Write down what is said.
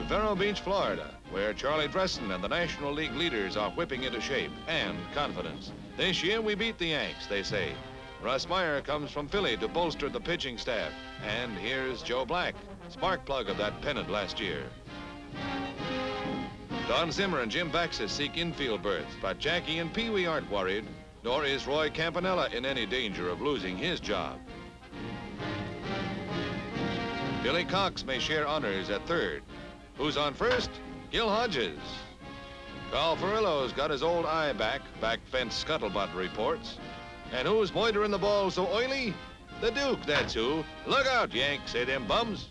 to Vero Beach, Florida, where Charlie Dressen and the National League leaders are whipping into shape and confidence. This year we beat the Yanks, they say. Russ Meyer comes from Philly to bolster the pitching staff. And here's Joe Black, spark plug of that pennant last year. Don Zimmer and Jim Baxter seek infield berths, but Jackie and Pee Wee aren't worried, nor is Roy Campanella in any danger of losing his job. Billy Cox may share honors at third. Who's on first? Gil Hodges. Carl Furillo's got his old eye back, back fence scuttlebutt reports. And who's moitering the ball so oily? The Duke, that's who. Look out, Yank, say them bums.